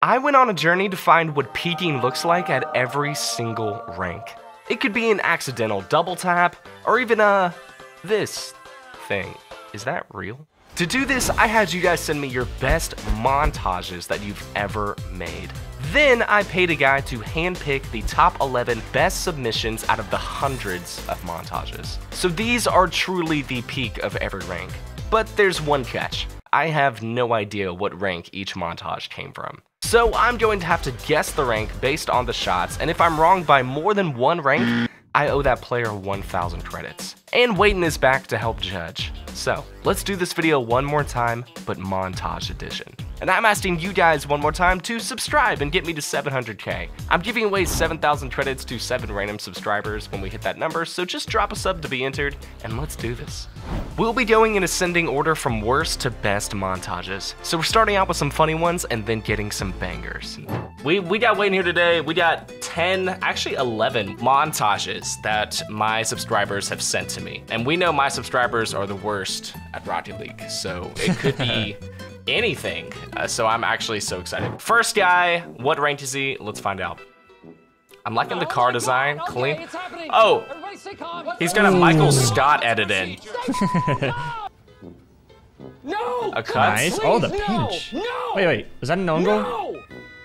I went on a journey to find what peaking looks like at every single rank. It could be an accidental double tap, or even a this thing. Is that real? To do this, I had you guys send me your best montages that you've ever made. Then I paid a guy to handpick the top 11 best submissions out of the hundreds of montages. So these are truly the peak of every rank. But there's one catch. I have no idea what rank each montage came from. So I'm going to have to guess the rank based on the shots, and if I'm wrong by more than one rank, I owe that player 1,000 credits. And Wayton is back to help judge. So, let's do this video one more time, but montage edition. And I'm asking you guys one more time to subscribe and get me to 700k. I'm giving away 7,000 credits to 7 random subscribers when we hit that number, so just drop a sub to be entered, and let's do this. We'll be going in ascending order from worst to best montages. So we're starting out with some funny ones and then getting some bangers. We, we got Wayne here today. We got 10, actually 11 montages that my subscribers have sent to me. And we know my subscribers are the worst at Rocket League, so it could be anything. Uh, so I'm actually so excited. First guy, what rank is he? Let's find out. I'm liking the car design, clean. Oh, he's got a Michael Scott edit in. No! A cut? Nice. Oh, the pinch. No! Wait, wait. Was that an own goal?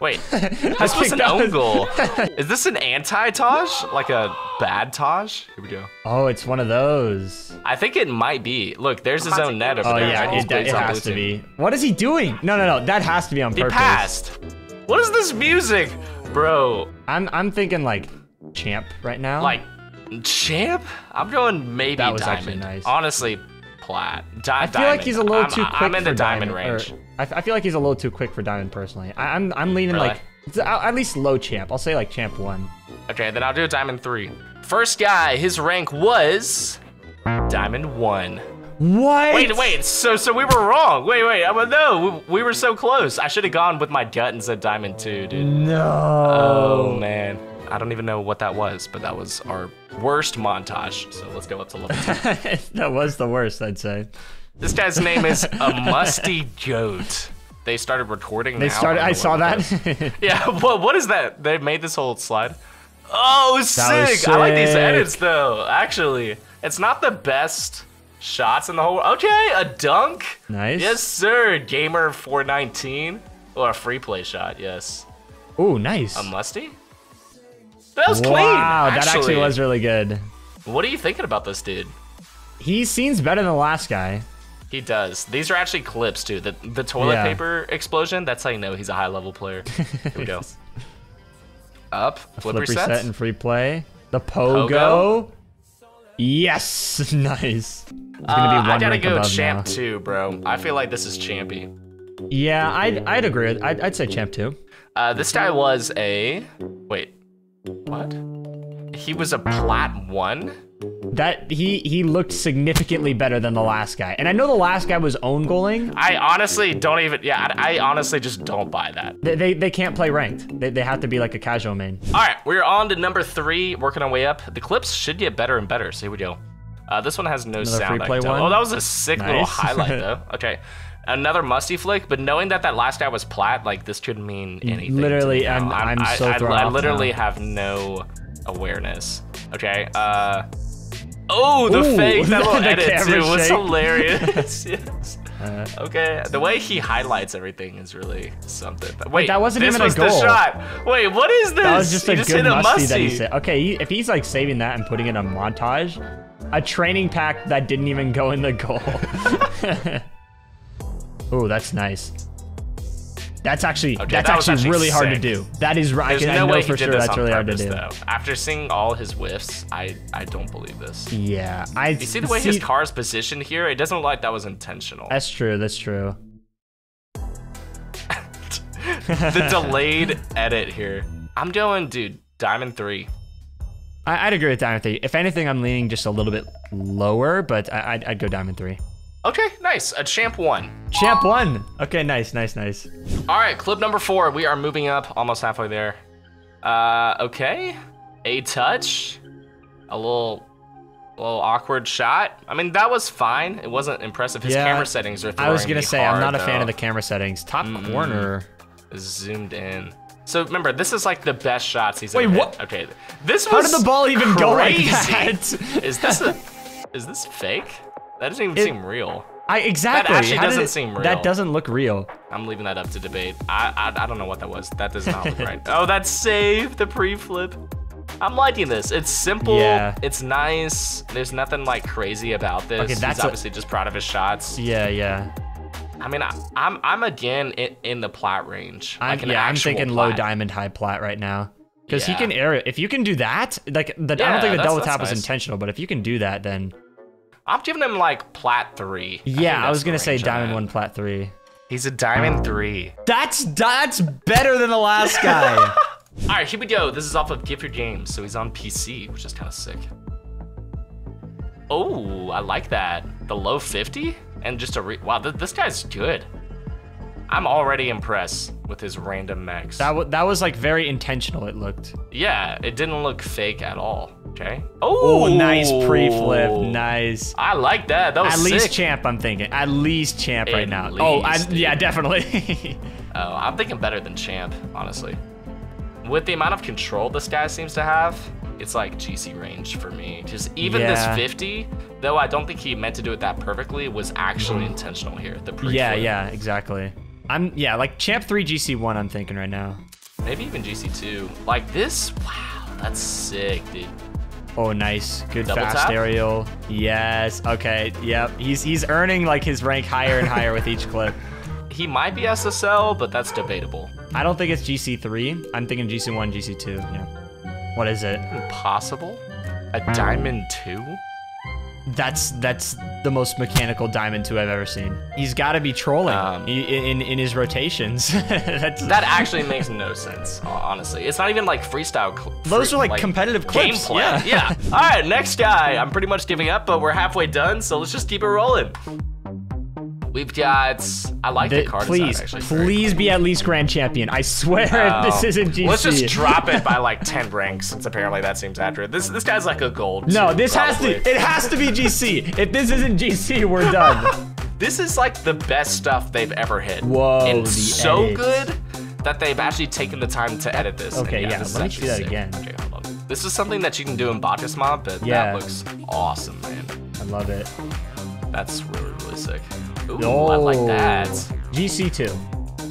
No! Wait, this was an that own goal. Is this an anti-Taj? Like a bad Taj? Here we go. Oh, it's one of those. I think it might be. Look, there's his own net over Oh there. yeah, He's it, it has to be. What is he doing? No, no, no. That has to be on He purpose. passed. What is this music? Bro, I'm, I'm thinking like champ right now. like, champ? I'm going maybe That was diamond. actually nice. Honestly, plat. Di- I feel like he's a little I'm, too quick I'm in for the diamond, or- range. I, I feel like he's a little too quick for diamond personally. I, I'm I'm leaning Really? like at least low champ. I'll say like champ one. Okay, then I'll do a diamond three. First guy, his rank was diamond one. What? Wait, wait. So, so we were wrong. Wait, wait. I no, we, we were so close. I should have gone with my gut and said diamond two, dude. No. Oh man, I don't even know what that was, but that was our worst montage. So let's go up to level two. that was the worst, I'd say. this guy's name is a musty goat. They started recording. They started. I saw what it is. that. Yeah. What? What is that? They made this whole slide. Oh, was sick! I like these edits though. Actually, it's not the best shots in the whole. World. Okay, a dunk. Nice. Yes, sir. Gamer 419 or a free play shot. Yes. Ooh, nice. A musty. That was clean. wow, that actually was really good. What are you thinking about this dude? He seems better than the last guy. He does. These are actually clips too. The the toilet Yeah. paper explosion. That's how you know he's a high level player. Here we go. Up. Flip, Flip reset. reset and free play. The pogo. Pogo? Yes, nice. Uh, be I gotta go champ now. two, bro. I feel like this is champy. Yeah, I'd I'd agree. With, I'd I'd say champ two. Uh, this guy was a wait. What? He was a plat one. That he he looked significantly better than the last guy. And I know the last guy was own goaling. I honestly don't even. Yeah, I, I honestly just don't buy that. They, they they can't play ranked. They, they have to be like a casual main. All right, we're on to number three, working our way up. The clips should get better and better. So here we go. Uh, this one has no Another sound. free play one? Oh, that was a sick little highlight though. Okay, another musty flick. But knowing that that last guy was plat, like this could mean anything. Literally. I'm- I'm I, so I, thrown I off literally now. have no awareness. Okay. Uh. Oh, the Ooh, fake that little edit too was hilarious. yes. Uh, Okay, the way he highlights everything is really something. Wait, that wasn't even a was goal. the shot. Wait, what is this? that was just a good a musty, that he said. Okay, he, if he's like saving that and putting it in a montage, a training pack that didn't even go in the goal. Ooh, that's nice. That's actually Okay, that's that actually, actually really hard to do. That is right. I, There's I no know for sure that's really hard to do. though. After seeing all his whiffs, I I don't believe this. Yeah, I You see the way his car is positioned here? It doesn't look like that was intentional. That's true. That's true. the delayed edit here. I'm going, dude, Diamond 3. I, I'd agree with Diamond three. If anything, I'm leaning just a little bit lower, but I, I'd, I'd go Diamond three. Okay, nice. A champ 1. Champ one. Okay, nice, nice, nice. All right, clip number 4. We are moving up, almost halfway there. Uh, okay. A touch. A little... A little awkward shot. I mean, that was fine. It wasn't impressive. His Yeah, camera settings are throwing I was gonna say I'm not a fan of the camera settings. Top corner. zoomed in. So remember, this is like the best shots he's Wait, what? hit. Okay, this was. How did the ball even go like crazy. that? is this a, is this fake? That doesn't even It- seem real. I exactly. actually How doesn't it- seem real. That doesn't look real. I'm leaving that up to debate. I, I I don't know what that was. That does not look right. Oh, that's save the pre-flip. I'm liking this. It's simple. Yeah. It's nice. There's nothing like crazy about this. Okay, that's He's a- obviously just proud of his shots. Yeah, yeah. I mean, I, I'm I'm again in, in the plat range. I'm, like yeah, I'm thinking low diamond, high plat right now. Because he can air it. If you can do that, like the, I don't think the double tap was intentional, but if you can do that, then I'm giving him like plat three. yeah, I that's was gonna say diamond one, plat three. He's a diamond three. That's that's better than the last guy. All right, here we go. This is off of Gifford Games, so he's on PC, which is kind of sick. Oh, I like that. The low 50 and just a re wow. Th this guy's good. I'm already impressed with his random max. that that was like very intentional. It looked. yeah, it didn't look fake at all. Okay. Oh, nice pre-flip, nice. I like that. That was At least champ, I'm thinking. At least champ right At now. oh, I, yeah, definitely. Oh, I'm thinking better than champ, honestly. With the amount of control this guy seems to have, it's like GC range for me. Just even Yeah. this 50, though I don't think he meant to do it that perfectly, was actually intentional here. The pre Mm-hmm. yeah, yeah, exactly. I'm yeah, like champ three GC one. I'm thinking right now. Maybe even GC2. Like this, wow, that's sick, dude. Oh, nice. Good Double fast tap? aerial. Yes. Okay. Yep. He's he's earning like his rank higher and higher with each clip. He might be SSL, but that's debatable. I don't think it's GC3. I'm thinking GC1, GC2. Yeah. What is it? Possible? A diamond 2? That's that's the most mechanical diamond 2 I've ever seen. He's got to be trolling Um, i- in in his rotations. that's That actually makes no sense, honestly. It's not even like freestyle. Cl- Those free- are like competitive clips, Gameplay. yeah. yeah. All right, next guy. I'm pretty much giving up, but we're halfway done, so let's just keep it rolling. We've got. I like the, Th- card please, design, actually. Very please be at least grand champion. I swear cool. this isn't GC. Let's just drop it by like 10 ranks, since apparently that seems accurate. This this guy's like a gold. No, too, this probably. has to. It has to be GC. if this isn't GC, we're done. This is like the best stuff they've ever hit. Whoa, And the so edit. good that they've actually taken the time to edit this. Okay, yeah, this is let me actually see that sick. again. Okay, hold on. This is something that you can do in BakkesMod, but Yeah. that looks awesome, man. I love it. That's really, really sick. Ooh, Oh, I like that. GC2.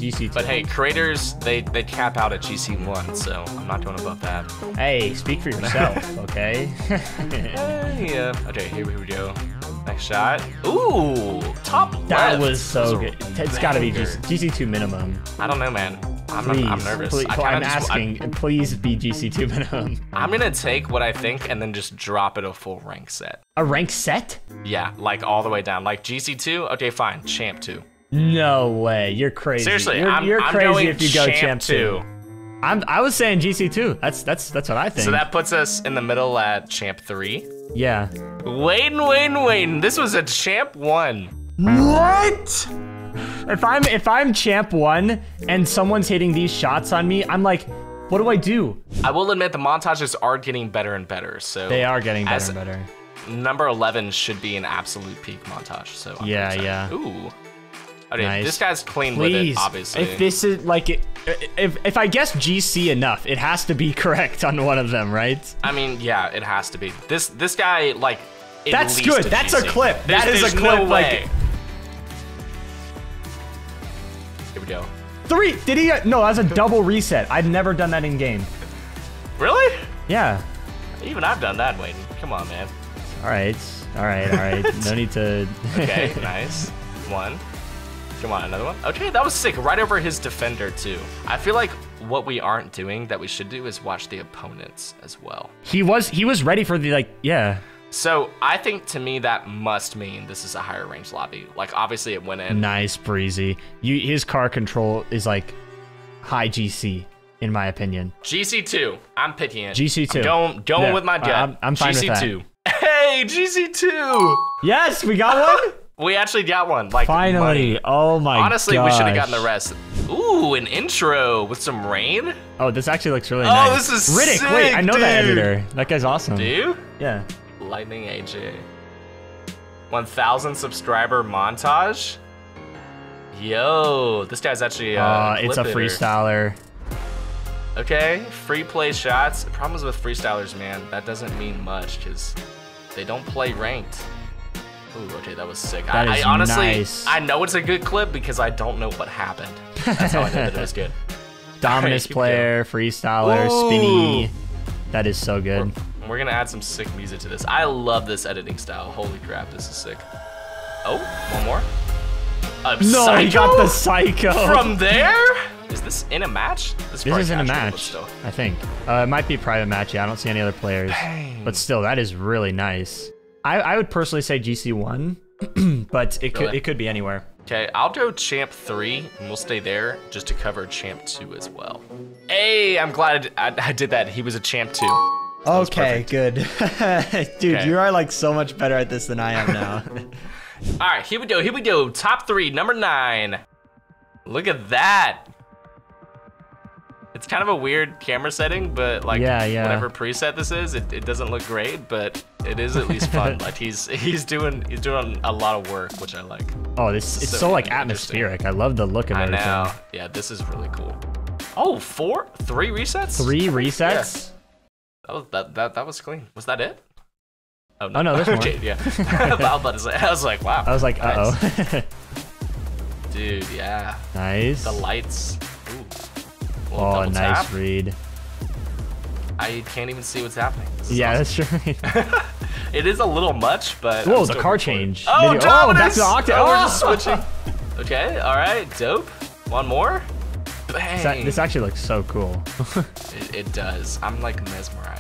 GC2. But hey, creators, they, they cap out at GC1, so I'm not going above that. Hey, speak for yourself, okay? Yeah. Uh, okay, here, we go. Next shot. Ooh, top that left. was so good. It's got to be. GC, GC2 minimum. I don't know, man. I'm, Please. I'm, I'm nervous. Please, I I'm just- I- asking. please be GC2 minimum. I'm gonna take what I think and then just drop it a full rank set. A rank set? Yeah, like all the way down. Like GC2, okay, fine. Champ 2. No way. You're crazy. Seriously, you're, I'm, you're I'm crazy going if you go champ, champ 2. I'm. I was saying GC2. That's that's that's what I think. So that puts us in the middle at champ 3. yeah. Waiting, waiting, waiting. This was a champ 1. What? If I'm if I'm champ one and someone's hitting these shots on me, I'm like, what do I do? I will admit the montages are getting better and better. So They are getting better and better. number 11 should be an absolute peak montage. So I'm Yeah, yeah. Ooh. Okay, Nice. this guy's clean with it, obviously. if this is like, it, if if I guess GC enough, it has to be correct on one of them, right? I mean, yeah, it has to be. This this guy like. at That's good. That's a clip. That There's- is a clip, No like- we go. Three. Did he? No, that's a double reset. I've never done that in game. Really? Yeah. Even I've done that, Wayne. Come on, man. All right. All right. All right. no need to. Okay, nice. One. Come on, another one. Okay, that was sick. Right over his defender too. I feel like what we aren't doing that we should do is watch the opponents as well. He was he was ready for the like yeah. So I think to me that must mean this is a higher range lobby. Like obviously it went in. Nice breezy. You his car control is like high GC in my opinion. GC2. I'm picking it. GC2. Going, going Yeah, with my gut. I'm- I'm fine with that. GC2. Hey, GC2. Yes, we got one. We actually got one. Like Finally. money. Oh my god. Honestly, we should have gotten the rest. Ooh, an intro with some rain. Oh, this actually looks really Oh, nice. this is Riddick. Wait, I know that editor. That guy's awesome. Do you? Yeah. Lightning AJ. 1,000 subscriber montage. Yo, this guy's actually uh, Uh, it's a hitter. freestyler. Okay, free play shots. Problems with freestylers, man. That doesn't mean much because they don't play ranked. Ooh, okay, that was sick. That I, is I honestly, nice. I know it's a good clip because I don't know what happened. That's how I know that it was good. Dominus go. player, freestyler, Ooh. spinny. That is so good. We're gonna add some sick music to this. I love this editing style. Holy crap, this is sick. Oh, one more. A No, he got the psycho from there. Is this in a match? this probably is in a match. I think. Uh, it might be a private match. Yeah, I don't see any other players. Dang. But still, that is really nice. I, I would personally say GC one, but it could it could be anywhere. Okay, I'll go champ three, and we'll stay there just to cover champ two as well. Hey, I'm glad I, I did that. He was a champ two. Okay, good. Dude, Okay. you are like so much better at this than I am now. All right, here we go. Here we go. Top three, number nine. Look at that. It's kind of a weird camera setting, but like Yeah, yeah. whatever preset this is, it, it doesn't look great, but it is at least fun. like he's he's doing he's doing a lot of work, which I like. Oh, this it's so so, like atmospheric. I love the look of I everything. know. Yeah, this is really cool. Oh, four, three resets. Three resets. That was that that that was clean. Was that it? Oh no, Oh, no, there's more. okay, yeah. I was about to say. I was like, wow. I was like, uh oh. Dude, yeah. nice. The lights. Ooh. Oh, nice tap. read. I can't even see what's happening. Yeah, awesome. that's true. It is a little much, but. Whoa, the car change. Oh, Maybe- oh, back Dominus! to the octa- Oh, we're just oh! switching. Okay, all right, dope. One more. Bang. This this actually looks so cool. It, it does. I'm like mesmerized.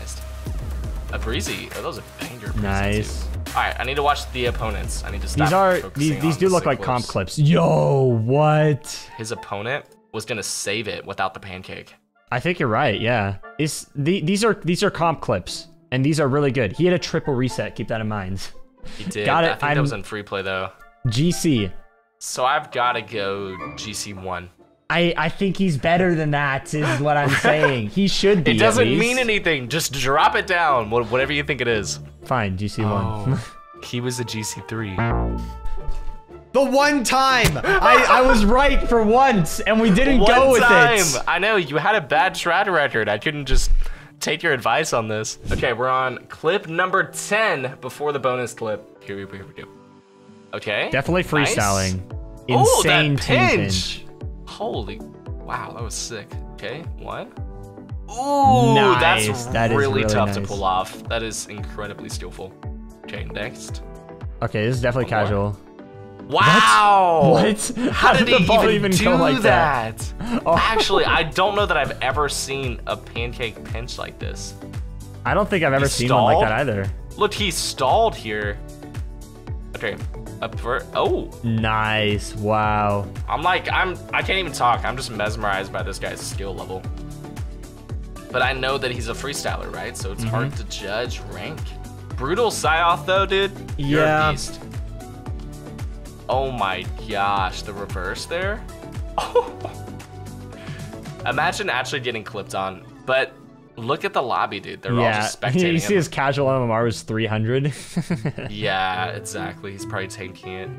A breezy. Oh, those are banger breezy Nice. Too. All right, I need to watch the opponents. I need to stop. These are these these do look like comp clips. clips. Yo, what? His opponent was gonna save it without the pancake. I think you're right. Yeah. Is the, these are these are comp clips, and these are really good. He had a triple reset. Keep that in mind. He did. Got it, I think I'm- that was in free play though. GC. So I've got to go GC one. I I think he's better than that. Is what I'm saying. He should be. It doesn't least. mean anything. Just drop it down. Whatever you think it is. Fine. GC one. Oh. he was a GC three. the one time! I I was right for once, and we didn't One go with time. it. I know you had a bad track record. I couldn't just take your advice on this. Okay, we're on clip number 10 before the bonus clip. Here we, here we go. Okay. Definitely nice. freestyling. Oh, that Insane team pinch. Holy, wow, that was sick. Okay, one. Ooh, Nice. that's That is really, really tough to pull off. That is incredibly skillful. Okay, next. Okay, this is definitely One more. casual. Wow. What? How did the he ball even, even go like that? that? Oh. Actually, I don't know that I've ever seen a pancake pinch like this. I don't think I've ever He seen one like that either. Look, he stalled here. Okay, up for oh, Nice. Wow. I'm like I'm I can't even talk. I'm just mesmerized by this guy's skill level. But I know that he's a freestyler, right? So it's hard Mm-hmm. to judge rank. Brutal Psycho though, dude. You're Yeah. a beast. Oh my gosh, the reverse there. Oh. Imagine actually getting clipped on, but look at the lobby, dude. They're all just spectating you see him. his casual MMR was 300. Yeah, exactly. He's probably tanking it.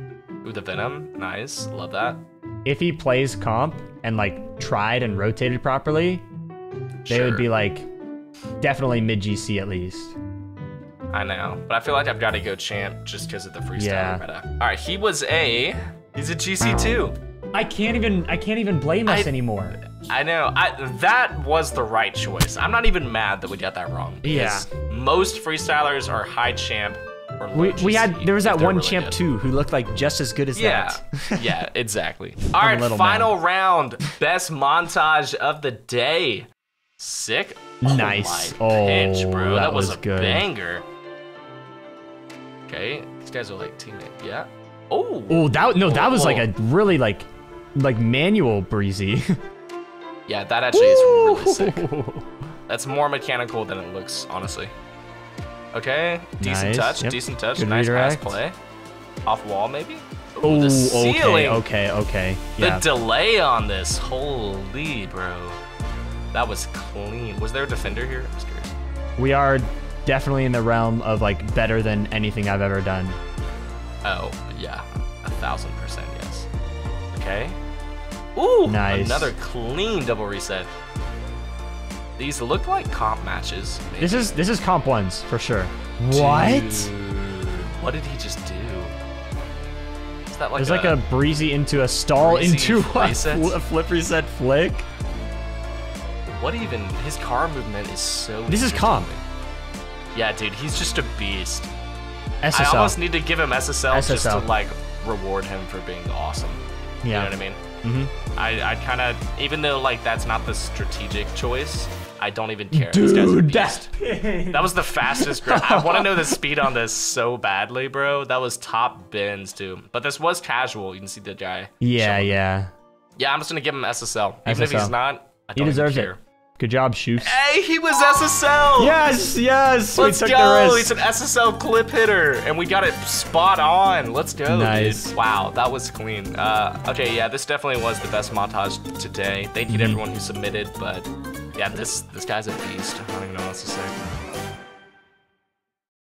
Ooh, the Venom. Nice. Love that. if he plays comp and like tried and rotated properly, they Sure. would be like definitely mid GC at least. I know. But I feel like I've got to go champ just because of the freestyle Yeah. meta. All right, he was a. He's a GC2. I can't even I can't even blame us I- anymore. I know. I that was the right choice. I'm not even mad that we got that wrong. Yeah. Most freestylers are high champ or low We, we had there was that one really champ good. too. Who looked like just as good as Yeah, that. yeah, exactly. All right, final round, best montage of the day. Sick. Nice. Oh, my pinch, Oh, bro. That, that was, was a good. banger. Okay, these guys are like teammate. Yeah. Oh. Oh, that no, that was like a really like like manual breezy. Yeah, that actually is really sick. That's more mechanical than it looks, honestly. Okay, decent Nice, touch, yep. decent touch, Good nice pass play. Off wall, maybe. Oh, the okay, ceiling. okay, okay. The Yeah. delay on this, holy bro. That was clean. Was there a defender here? I'm just curious. we are definitely in the realm of like better than anything I've ever done. Oh, yeah. A thousand percent, yes. Okay. Ooh, Nice. another clean double reset. These look like comp matches. maybe. This is this is comp ones for sure. What? Dude, what did he just do? Is that like There's a, like a breezy into a stall into a, reset? a flip reset flick. what even? His car movement is so. This is comp. Yeah, dude, he's just a beast. SSL. I almost need to give him SSL, just to like reward him for being awesome. yeah. You know what I mean? Mm-hmm. I, I kind of, even though like that's not the strategic choice, I don't even care. This guy's a Dude, that. That was the fastest grab. I want to know the speed on this so badly, bro. That was top bins too. But this was casual. You can see the guy. yeah, showing. yeah. Yeah, I'm just gonna give him SSL. Even if he's not, I He don't even deserves it. Good job, Shoots. Hey, he was SSL. Yes, yes. Let's go. He's an SSL clip hitter, and we got it spot on. Let's go, Nice. dude. Wow, that was clean. Uh, okay, yeah, this definitely was the best montage today. Thank you to Mm-hmm. everyone who submitted, but yeah, this this guy's a beast. I don't even know what else to say.